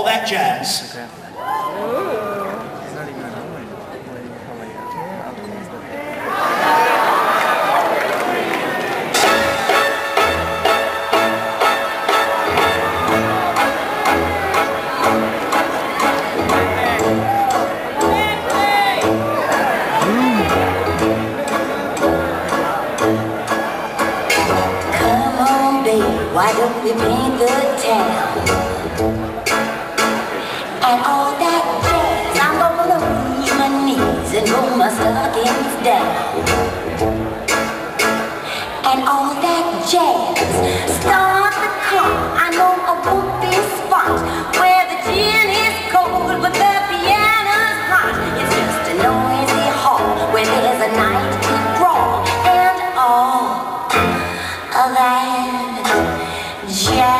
all that jazz. Why don't we paint the town? Stockings. And all that jazz, start the car. I know I want spot where the gin is cold but the piano's hot. It's just a noisy hall where there's a night brawl and all of that jazz.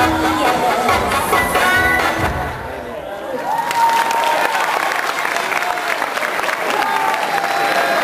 yeah.